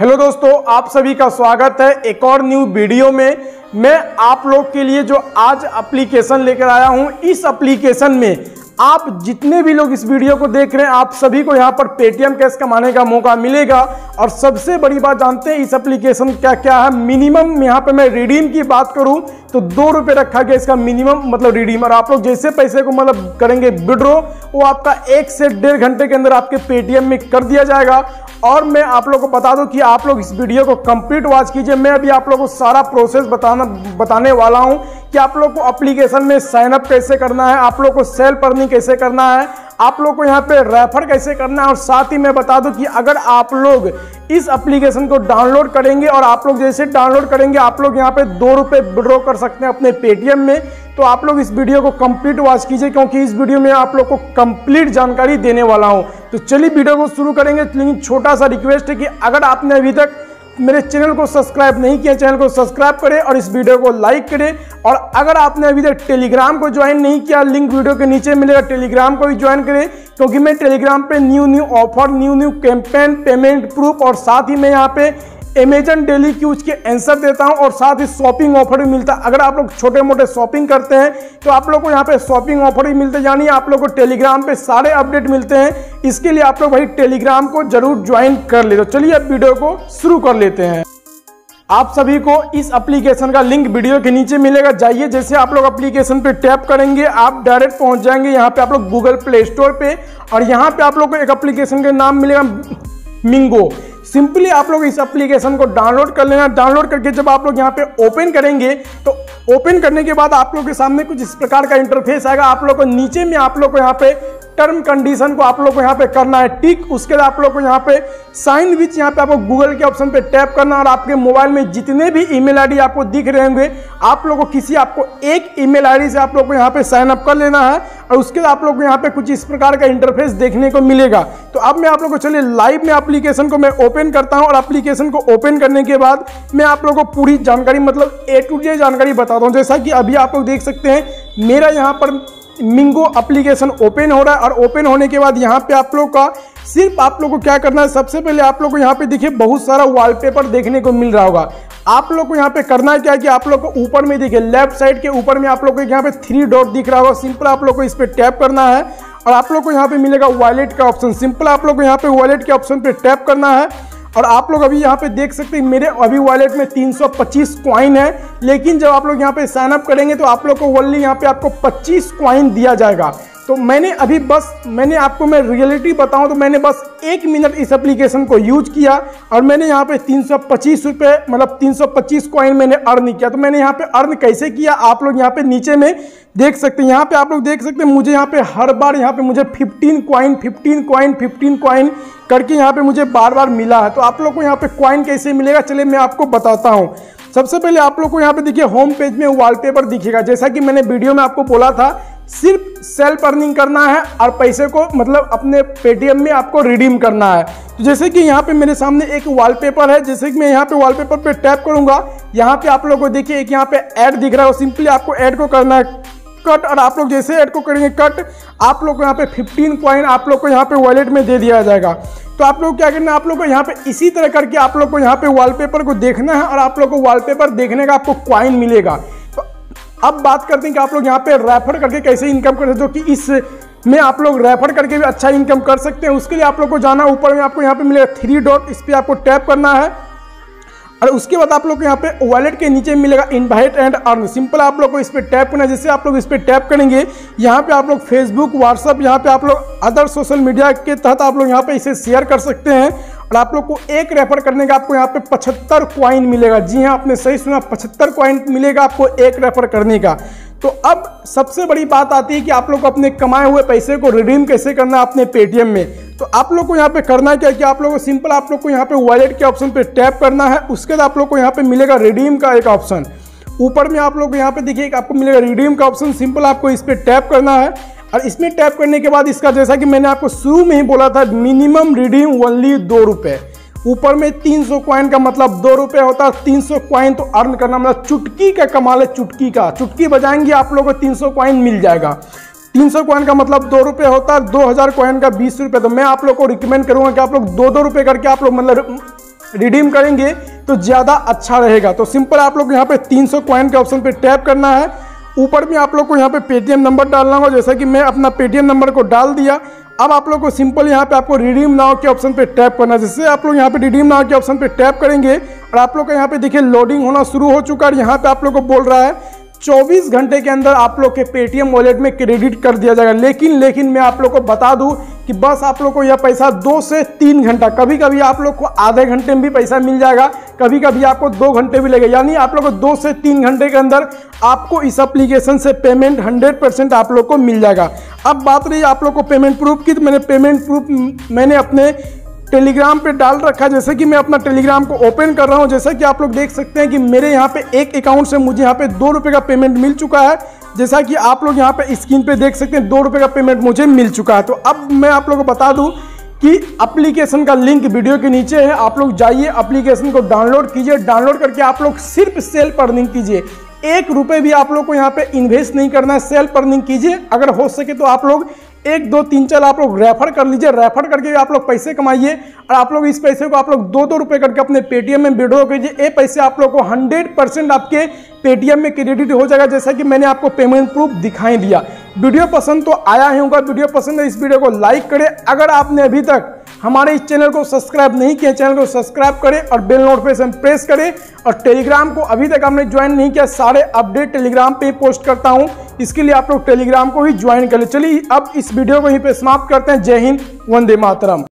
Hello दोस्तों, आप सभी का स्वागत है एक और न्यू वीडियो में। मैं आप लोग के लिए जो आज एप्लीकेशन लेकर आया हूँ, इस एप्लीकेशन में आप जितने भी लोग इस वीडियो को देख रहे हैं, आप सभी को यहाँ पर पेटीएम कैश कमाने का मौका मिलेगा। और सबसे बड़ी बात जानते हैं, इस एप्लीकेशन क्या क्या है? मिनिमम यहाँ पे मैं रिडीम की बात करूँ तो दो रुपये रखा गया इसका मिनिमम मतलब रिडीम और आप लोग जैसे पैसे को मतलब करेंगे विड्रो वो आपका एक से डेढ़ घंटे के अंदर आपके पेटीएम में कर दिया जाएगा। और मैं आप लोग को बता दूँ कि आप लोग इस वीडियो को कंप्लीट वॉच कीजिए। मैं अभी आप लोग को सारा प्रोसेस बताना बताने वाला हूँ कि आप लोग को एप्लीकेशन में साइन अप कैसे करना है, आप लोग को सेल अर्निंग कैसे करना है? आप लोग को यहाँ पे रेफर कैसे करना है? और साथ ही मैं बता दूँ कि अगर आप लोग इस एप्लीकेशन को डाउनलोड करेंगे और आप लोग जैसे डाउनलोड करेंगे, आप लोग यहाँ पे दो रुपये विड्रॉ कर सकते हैं अपने पेटीएम में। तो आप लोग इस वीडियो को कंप्लीट वॉच कीजिए, क्योंकि इस वीडियो में आप लोग को कंप्लीट जानकारी देने वाला हूँ। तो चलिए वीडियो को शुरू करेंगे, लेकिन छोटा सा रिक्वेस्ट है कि अगर आपने अभी तक मेरे चैनल को सब्सक्राइब नहीं किया चैनल को सब्सक्राइब करें और इस वीडियो को लाइक करें। और अगर आपने अभी तक टेलीग्राम को ज्वाइन नहीं किया, लिंक वीडियो के नीचे मिलेगा, टेलीग्राम को भी ज्वाइन करें, क्योंकि मैं टेलीग्राम पे new new offer, new new campaign payment proof और साथ ही मैं यहाँ पे अमेजन डेली क्यूज के आंसर देता हूँ और साथ ही शॉपिंग ऑफ़र भी मिलता है। अगर आप लोग छोटे मोटे शॉपिंग करते हैं तो आप लोग को यहाँ पे शॉपिंग ऑफ़र भी मिलते हैं, यानी आप लोग को टेलीग्राम पे सारे अपडेट मिलते हैं। इसके लिए आप लोग भाई टेलीग्राम को ज़रूर ज्वाइन कर ले तो चलिए अब वीडियो को शुरू कर लेते हैं। आप सभी को इस एप्लीकेशन का लिंक वीडियो के नीचे मिलेगा। जाइए, जैसे आप लोग एप्लीकेशन पे टैप करेंगे, आप डायरेक्ट पहुँच जाएँगे यहाँ पे आप लोग गूगल प्ले स्टोर पे और यहाँ पे आप लोग को एक एप्लीकेशन का नाम मिलेगा मिंगो सिंपली आप लोग इस एप्लीकेशन को डाउनलोड कर लेना। डाउनलोड करके जब आप लोग यहाँ पे ओपन करेंगे तो ओपन करने के बाद आप लोग के सामने कुछ इस प्रकार का इंटरफेस आएगा। आप लोग को नीचे में आप लोग को यहाँ पे टर्म कंडीशन को आप लोग को यहाँ पे करना है। टिक उसके बाद आप लोग को यहाँ पे साइन विच यहाँ पे आपको गूगल के ऑप्शन पे टैप करना और आपके मोबाइल में जितने भी ईमेल आईडी आपको दिख रहे होंगे, आप लोग को किसी आपको एक ईमेल आईडी से आप लोग को यहाँ पे साइन अप कर लेना है और उसके बाद आप लोग को यहाँ पे कुछ इस प्रकार का इंटरफेस देखने को मिलेगा। तो अब मैं आप लोग को चलिए लाइव में एप्लीकेशन को मैं ओपन करता हूँ और एप्लीकेशन को ओपन करने के बाद मैं आप लोग को पूरी जानकारी मतलब ए टू जे जानकारी बताता हूँ जैसा कि अभी आप लोग देख सकते हैं, मेरा यहाँ पर मिंगो एप्लीकेशन ओपन हो रहा है और ओपन होने के बाद यहाँ पे आप लोग का सिर्फ़ आप लोग को क्या करना है, सबसे पहले आप लोग को यहाँ पे देखिए बहुत सारा वॉलपेपर देखने को मिल रहा होगा। आप लोग को यहाँ पे करना है क्या कि आप लोग को ऊपर में देखिए लेफ़्ट साइड के ऊपर में आप लोग को यहाँ पे थ्री डॉट दिख रहा होगा। सिंपल आप लोग को इस पर टैप करना है और आप लोग को यहाँ पे मिलेगा वॉलेट का ऑप्शन सिंपल आप लोग को यहाँ पे वॉलेट के ऑप्शन पे टैप करना है। और आप लोग अभी यहाँ पे देख सकते हैं, मेरे अभी वॉलेट में 325 क्वाइन है। लेकिन जब आप लोग यहाँ पे साइनअप करेंगे तो आप लोग को ओनली यहाँ पे आपको 25 क्वाइन दिया जाएगा। तो मैंने अभी बस, मैंने आपको मैं रियलिटी बताऊँ तो मैंने बस एक मिनट इस एप्लीकेशन को यूज़ किया और मैंने यहाँ पे तीन सौ पच्चीस रुपये मतलब तीन सौ पच्चीस कॉइन मैंने अर्न किया। तो मैंने यहाँ पे अर्न कैसे किया? आप लोग यहाँ पे नीचे में देख सकते हैं। यहाँ पे आप लोग देख सकते हैं, मुझे यहाँ पे हर बार यहाँ पे मुझे 15 क्वाइन 15 क्वाइन 15 क्वाइन करके यहाँ पे मुझे बार बार मिला है। तो आप लोग को यहाँ पे कॉइन कैसे मिलेगा? चलिए मैं आपको बताता हूँ। सबसे पहले आप लोग को यहाँ पे देखिए होम पेज में वॉलपेपर दिखेगा। जैसा कि मैंने वीडियो में आपको बोला था सिर्फ़ सेल्फ अर्निंग करना है और पैसे को मतलब अपने पेटीएम में आपको रिडीम करना है। तो जैसे कि यहाँ पे मेरे सामने एक वॉलपेपर है, जैसे कि मैं यहाँ पे वॉलपेपर पे टैप करूँगा। यहाँ पे आप लोगों को देखिए, एक यहाँ पे ऐड दिख रहा है सिंपली आपको ऐड को करना है। कट और आप लोग जैसे ऐड को करेंगे कट आप लोग को यहाँ पे 15 क्वाइन आप लोग को यहाँ पे वॉलेट में दे दिया जाएगा। तो आप लोग क्या करना है, आप लोग को यहाँ पे इसी तरह करके आप लोग को यहाँ पे वॉलपेपर को देखना है और आप लोग को वॉलपेपर देखने का आपको क्वाइन मिलेगा। अब बात करते हैं कि आप लोग यहाँ पे रेफर करके कैसे इनकम कर सकते हो, कि इस में आप लोग रेफर करके भी अच्छा इनकम कर सकते हैं। उसके लिए आप लोग को जाना ऊपर में, आपको यहाँ पे मिलेगा थ्री डॉट इस पर आपको टैप करना है। और उसके बाद आप लोग को यहाँ पे वॉलेट के नीचे मिलेगा इनवाइट एंड अर्न सिंपल आप लोग को इस पर टैप करना है, जैसे आप लोग इस पर टैप करेंगे, यहाँ पे आप लोग फेसबुक व्हाट्सअप यहाँ पे आप लोग अदर सोशल मीडिया के तहत आप लोग यहाँ पे इसे शेयर कर सकते हैं। और आप लोग को एक रेफर करने का आपको यहाँ पे पचहत्तर क्वाइन मिलेगा। जी हाँ आपने सही सुना, पचहत्तर क्वाइन मिलेगा आपको एक रेफर करने का। तो अब सबसे बड़ी बात आती है कि आप लोग को अपने कमाए हुए पैसे को रिडीम कैसे करना है अपने पेटीएम में। तो आप लोग को यहाँ पे करना क्या कि आप लोग को सिंपल आप लोग को यहाँ पे वॉलेट के ऑप्शन पे टैप करना है। उसके बाद आप लोग को यहाँ पे मिलेगा रिडीम का एक ऑप्शन ऊपर में आप लोग यहाँ पे देखिए आपको मिलेगा रिडीम का ऑप्शन सिंपल आपको इस पर टैप करना है। और इसमें टैप करने के बाद इसका जैसा कि मैंने आपको शुरू में ही बोला था मिनिमम रिडीम ओनली दो रुपये ऊपर में 300 सौ क्वाइन का मतलब दो रुपये होता है 300 सौ क्वाइन तो अर्न करना मतलब चुटकी का कमाल है, चुटकी का। चुटकी बजाएँगे आप लोगों को 300 सौ क्वाइन मिल जाएगा। 300 सौ क्वाइन का मतलब दो रुपये होता है 2000 क्वाइन का बीस रुपये तो मैं आप लोग को रिकमेंड करूँगा कि आप लोग दो दो रुपये करके आप लोग मतलब रिडीम करेंगे तो ज़्यादा अच्छा रहेगा। तो सिंपल आप लोग यहाँ पे 300 क्वाइन के ऑप्शन पे टैप करना है। ऊपर में आप लोग को यहाँ पे पेटीएम नंबर डालना होगा, जैसा कि मैं अपना पेटीएम नंबर को डाल दिया। अब आप लोग को सिंपल यहाँ पे आपको रिडीम नाव के ऑप्शन पे टैप करना है जैसे आप लोग यहाँ पे रिडीम नाव के ऑप्शन पे टैप करेंगे। और आप लोग का यहाँ पे देखिए लोडिंग होना शुरू हो चुका है यहाँ पे आप लोग को बोल रहा है 24 घंटे के अंदर आप लोग के पेटीएम वॉलेट में क्रेडिट कर दिया जाएगा। लेकिन लेकिन मैं आप लोग को बता दूँ कि बस आप लोग को यह पैसा दो से तीन घंटा कभी कभी आप लोग को आधे घंटे में भी पैसा मिल जाएगा कभी कभी आपको दो घंटे भी लगेगा। यानी आप लोग को दो से तीन घंटे के अंदर आपको इस एप्लीकेशन से पेमेंट हंड्रेड परसेंट आप लोग को मिल जाएगा। अब बात रही आप लोग को पेमेंट प्रूफ की तो मैंने पेमेंट प्रूफ मैंने अपने टेलीग्राम पे डाल रखा है, जैसे कि मैं अपना टेलीग्राम को ओपन कर रहा हूँ। जैसा कि आप लोग देख सकते हैं कि मेरे यहाँ पे एक अकाउंट से मुझे यहाँ पे दो रुपये का पेमेंट मिल चुका है। जैसा कि आप लोग यहाँ पे स्क्रीन पे देख सकते हैं, दो रुपये का पेमेंट मुझे मिल चुका है। तो अब मैं आप लोगों को बता दूँ कि अप्लीकेशन का लिंक वीडियो के नीचे है। आप लोग जाइए अप्लीकेशन को डाउनलोड कीजिए। डाउनलोड करके आप लोग सिर्फ़ सेल्फ अर्निंग कीजिए। एक रुपये भी आप लोग को यहाँ पे इन्वेस्ट नहीं करना है सेल्फ अर्निंग कीजिए। अगर हो सके तो आप लोग एक, दो, तीन, चार आप लोग रेफर कर लीजिए रेफर करके आप लोग पैसे कमाइए और आप लोग इस पैसे को आप लोग दो दो रुपए करके अपने पेटीएम में विड्रॉ कीजिए। ये पैसे आप लोग को हंड्रेड परसेंट आपके पेटीएम में क्रेडिट हो जाएगा, जैसा कि मैंने आपको पेमेंट प्रूफ दिखाई दिया। वीडियो पसंद तो आया ही होगा। वीडियो पसंद है, इस वीडियो को लाइक करें। अगर आपने अभी तक हमारे इस चैनल को सब्सक्राइब नहीं किया चैनल को सब्सक्राइब करें और बेल नोटिफिकेशन प्रेस करें और टेलीग्राम को अभी तक आपने ज्वाइन नहीं किया, सारे अपडेट टेलीग्राम पे पोस्ट करता हूँ। इसके लिए आप लोग टेलीग्राम को ही ज्वाइन कर ले। चलिए, अब इस वीडियो को यहीं पे समाप्त करते हैं। जय हिंद, वंदे मातरम।